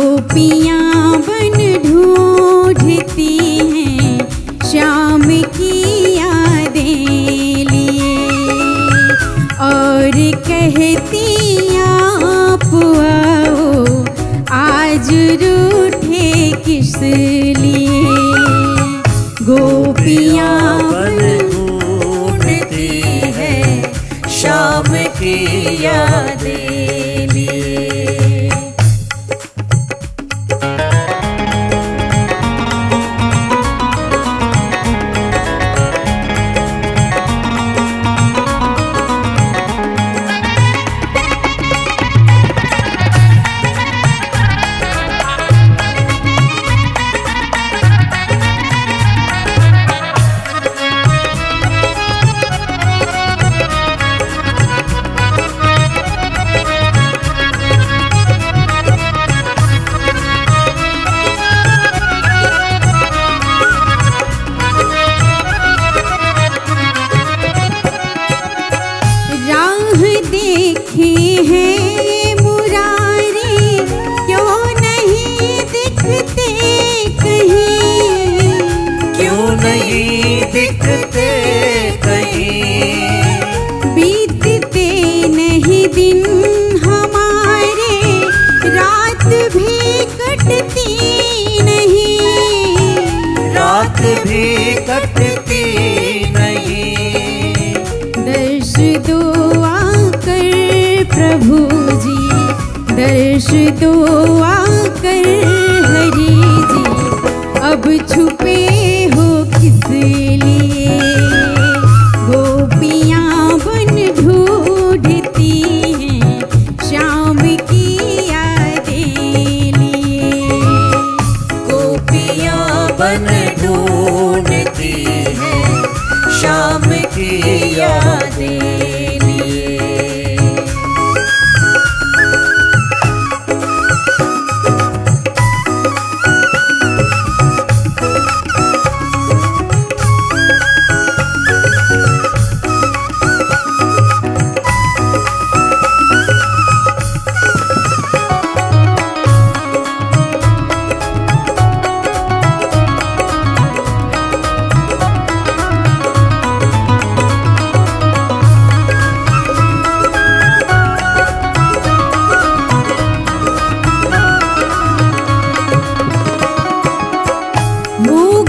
गोपियाँ बन ढूंढती हैं श्याम की यादें लिए। और कहती आप, आओ, आज रूठे किस लिए? गोपियाँ बन ढूंढती है श्याम की यादें। भी कटती नहीं। दर्श दुआ कर प्रभु जी। दर्श दुआ कर हरि जी। अब छुपे हो किस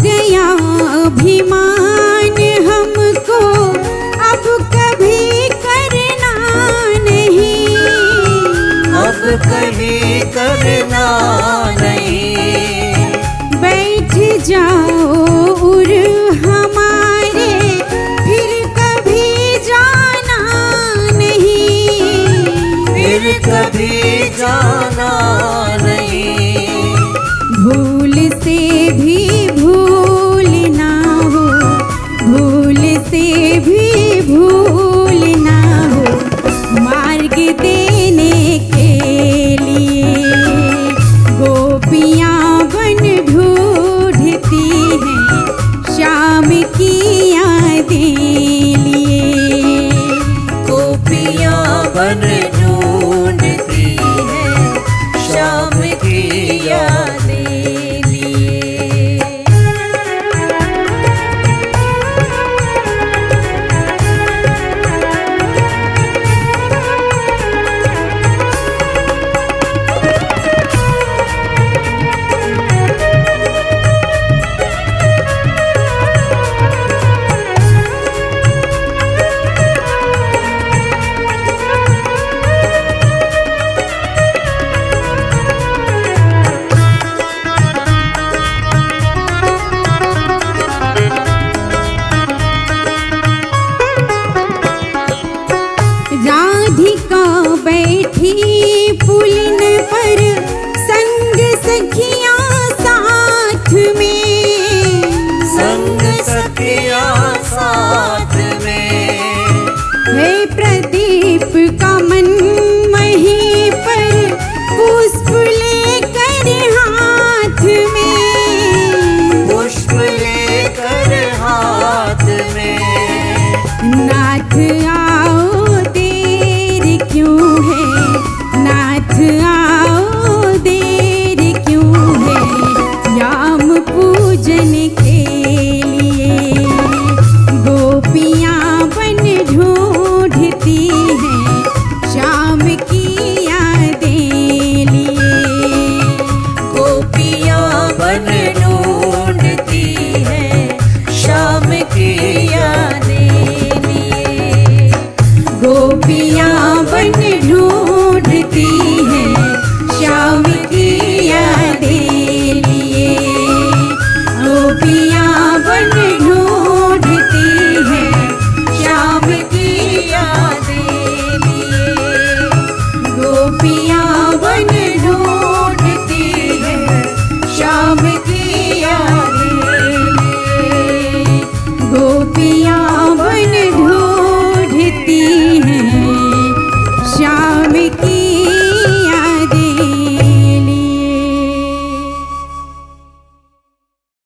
गया अभिमान हमको अब कभी करना नहीं। अब कभी करना सावन ढूंढती है शाम